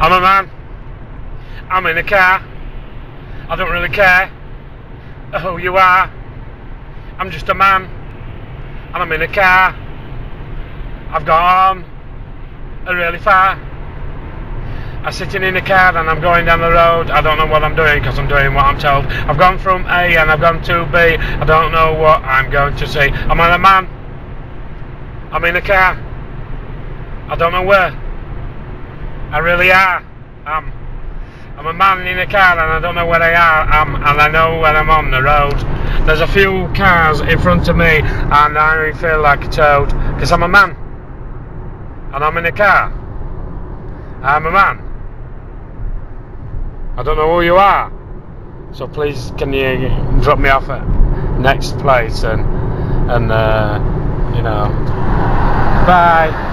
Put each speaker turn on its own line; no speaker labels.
I'm a man. I'm in a car. I don't really care who you are. I'm just a man. And I'm in a car. I've gone a really far. I'm sitting in a car and I'm going down the road. I don't know what I'm doing because I'm doing what I'm told. I've gone from A and I've gone to B. I don't know what I'm going to see. I'm on a man. I'm in a car. I don't know where. I really are. I'm, I'm a man in a car and I don't know where I am and I know when I'm on the road. There's a few cars in front of me and I feel like a toad because I'm a man. And I'm in a car. I'm a man. I don't know who you are. So please can you drop me off at next place and and uh, you know bye